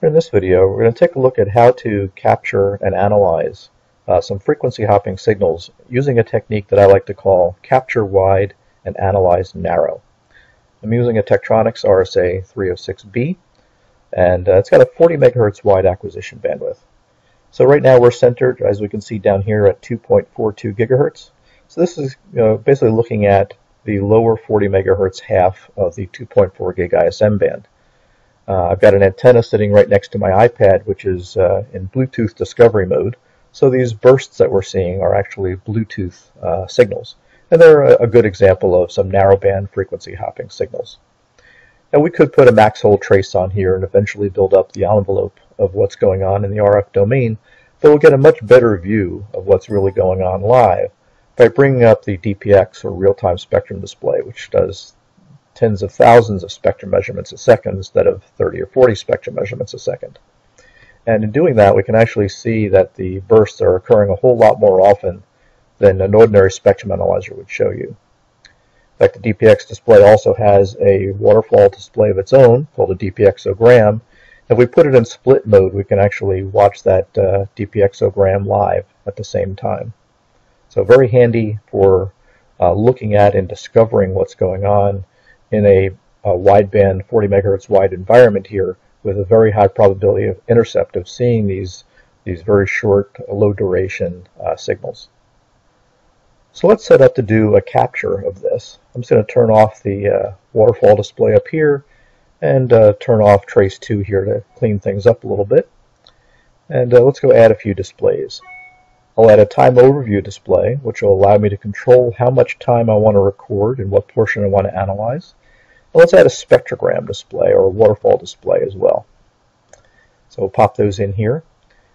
In this video, we're going to take a look at how to capture and analyze uh, some frequency hopping signals using a technique that I like to call capture wide and analyze narrow. I'm using a Tektronix RSA 306B, and uh, it's got a 40 megahertz wide acquisition bandwidth. So right now we're centered, as we can see down here, at 2.42 gigahertz. So this is you know, basically looking at the lower 40 megahertz half of the 2.4 gig ISM band. Uh, I've got an antenna sitting right next to my iPad, which is uh, in Bluetooth discovery mode. So these bursts that we're seeing are actually Bluetooth uh, signals. And they're a, a, good example of some narrowband frequency hopping signals. Now we could put a max hold trace on here and eventually build up the envelope of what's going on in the RF domain, but we'll get a much better view of what's really going on live by bringing up the DPX or real-time spectrum display, which does tens of thousands of spectrum measurements a second instead of 30 or 40 spectrum measurements a second. And in doing that, we can actually see that the bursts are occurring a whole lot more often than an ordinary spectrum analyzer would show you. In fact, the DPX display also has a waterfall display of its own called a DPXogram. If we put it in split mode, we can actually watch that uh, DPXogram live at the same time. So very handy for uh, looking at and discovering what's going on in a, a wideband 40 megahertz wide environment here with a very high probability of intercept of seeing these, these very short, low duration uh, signals. So let's set up to do a capture of this. I'm just going to turn off the uh, waterfall display up here and uh, turn off trace 2 here to clean things up a little bit. And uh, let's go add a few displays. I'll add a time overview display, which will allow me to control how much time I want to record and what portion I want to analyze. And let's add a spectrogram display or a waterfall display as well. So we'll pop those in here.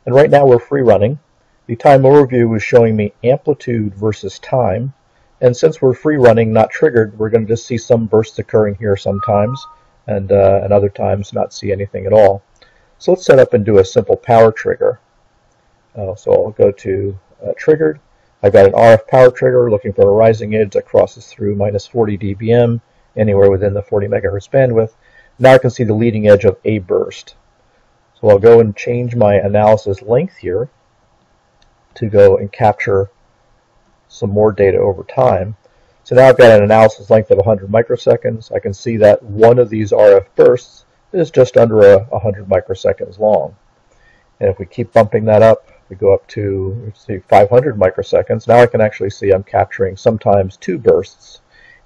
And right now we're free running. The time overview is showing me amplitude versus time. And since we're free running, not triggered, we're going to just see some bursts occurring here sometimes and, uh, and other times not see anything at all. So let's set up and do a simple power trigger. Uh, so I'll go to uh, triggered. I've got an RF power trigger looking for a rising edge that crosses through minus 40 dBm, anywhere within the 40 megahertz bandwidth. Now I can see the leading edge of a burst. So I'll go and change my analysis length here to go and capture some more data over time. So now I've got an analysis length of 100 microseconds. I can see that one of these RF bursts is just under a 100 microseconds long. And if we keep bumping that up, we go up to see 500 microseconds. Now I can actually see I'm capturing sometimes two bursts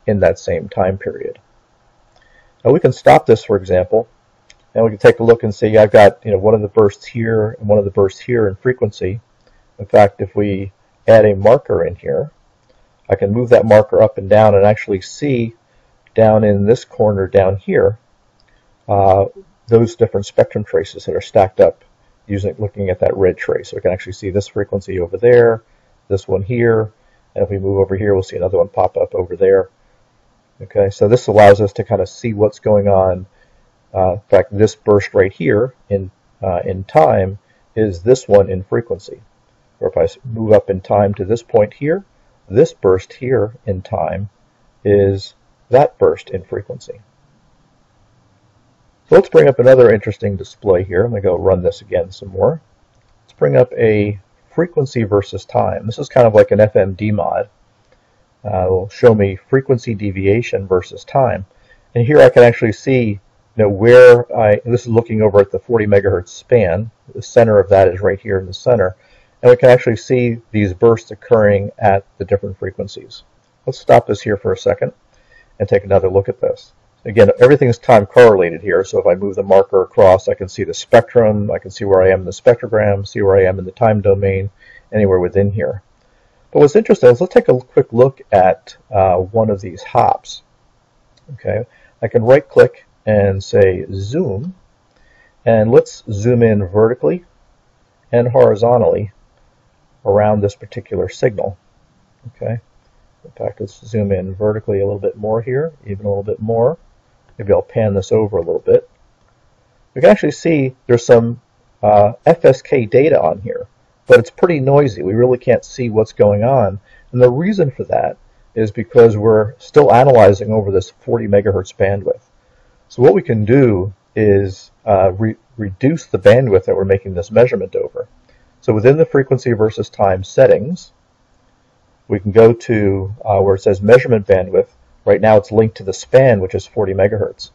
in that same time period. Now we can stop this, for example, and we can take a look and see I've got you know one of the bursts here and one of the bursts here in frequency. In fact, if we add a marker in here, I can move that marker up and down and actually see down in this corner down here uh, those different spectrum traces that are stacked up using looking at that red trace. So we can actually see this frequency over there, this one here, and if we move over here, we'll see another one pop up over there. Okay, so this allows us to kind of see what's going on. Uh, in fact, this burst right here in uh, in time is this one in frequency. Or if I move up in time to this point here, this burst here in time is that burst in frequency. So let's bring up another interesting display here. I'm going to go run this again some more. Let's bring up a frequency versus time. This is kind of like an FM demod. Uh, will show me frequency deviation versus time. And here I can actually see you know, where I, this is looking over at the 40 megahertz span. The center of that is right here in the center. And we can actually see these bursts occurring at the different frequencies. Let's stop this here for a second and take another look at this. Again, everything is time correlated here, so if I move the marker across, I can see the spectrum, I can see where I am in the spectrogram, see where I am in the time domain, anywhere within here. But what's interesting is let's take a quick look at uh, one of these hops. Okay, I can right click and say zoom, and let's zoom in vertically and horizontally around this particular signal. Okay, in fact, let's zoom in vertically a little bit more here, even a little bit more. Maybe I'll pan this over a little bit. We can actually see there's some uh, FSK data on here, but it's pretty noisy. We really can't see what's going on. And the reason for that is because we're still analyzing over this 40 megahertz bandwidth. So what we can do is uh, re reduce the bandwidth that we're making this measurement over. So within the frequency versus time settings, we can go to uh, where it says measurement bandwidth. Right now it's linked to the span, which is 40 megahertz.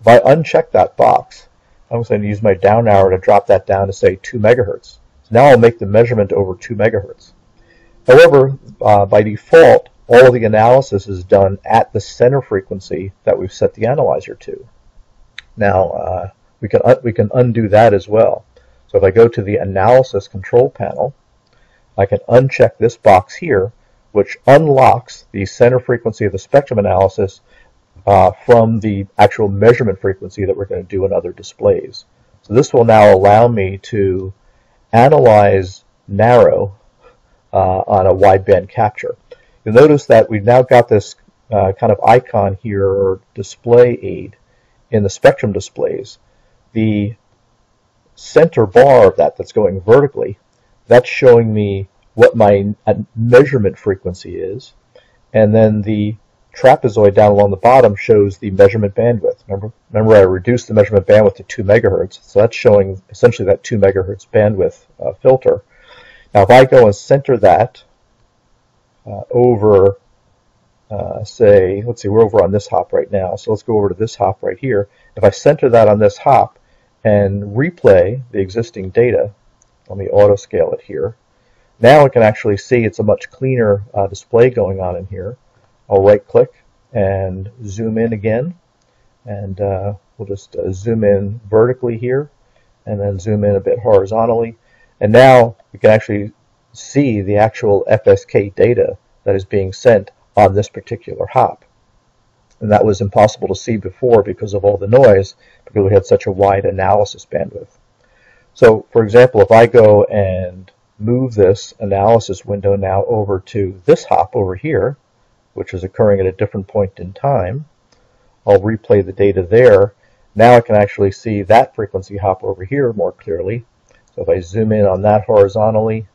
If I uncheck that box, I'm going to use my down arrow to drop that down to say 2 megahertz. Now I'll make the measurement over 2 megahertz. However, uh, by default, all of the analysis is done at the center frequency that we've set the analyzer to. Now, uh, we, can we can undo that as well. So if I go to the Analysis Control Panel, I can uncheck this box here, which unlocks the center frequency of the spectrum analysis uh, from the actual measurement frequency that we're going to do in other displays. So this will now allow me to analyze narrow uh, on a wideband capture. You'll notice that we've now got this uh, kind of icon here or display aid in the spectrum displays. The center bar of that that's going vertically, that's showing me what my measurement frequency is. And then the trapezoid down along the bottom shows the measurement bandwidth. Remember, remember I reduced the measurement bandwidth to 2 megahertz, so that's showing essentially that 2 megahertz bandwidth uh, filter. Now if I go and center that uh, over, uh, say, let's see, we're over on this hop right now, so let's go over to this hop right here. If I center that on this hop and replay the existing data, let me auto scale it here. Now I can actually see it's a much cleaner uh, display going on in here. I'll right click and zoom in again and uh, we'll just uh, zoom in vertically here and then zoom in a bit horizontally and now we can actually see the actual FSK data that is being sent on this particular hop. And that was impossible to see before because of all the noise, because we had such a wide analysis bandwidth. So, for example, if I go and move this analysis window now over to this hop over here, which is occurring at a different point in time, I'll replay the data there. Now I can actually see that frequency hop over here more clearly. So if I zoom in on that horizontally,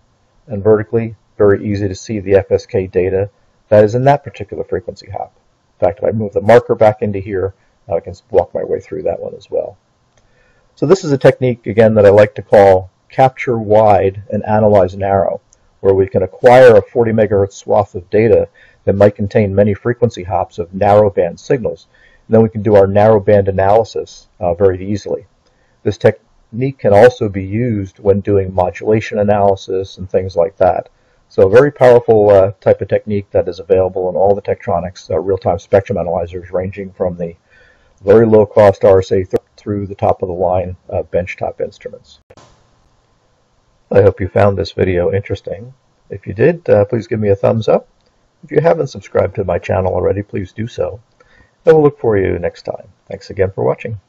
and vertically, very easy to see the FSK data that is in that particular frequency hop. In fact, if I move the marker back into here, now I can walk my way through that one as well. So this is a technique, again, that I like to call capture wide and analyze narrow, where we can acquire a 40 megahertz swath of data that might contain many frequency hops of narrowband signals. And then we can do our narrowband analysis uh, very easily. This technique can also be used when doing modulation analysis and things like that. So a very powerful uh, type of technique that is available in all the Tektronix uh, real-time spectrum analyzers ranging from the very low-cost RSA th through the top-of-the-line uh, benchtop instruments. I hope you found this video interesting. If you did, uh, please give me a thumbs up. If you haven't subscribed to my channel already, please do so. And we'll look for you next time. Thanks again for watching.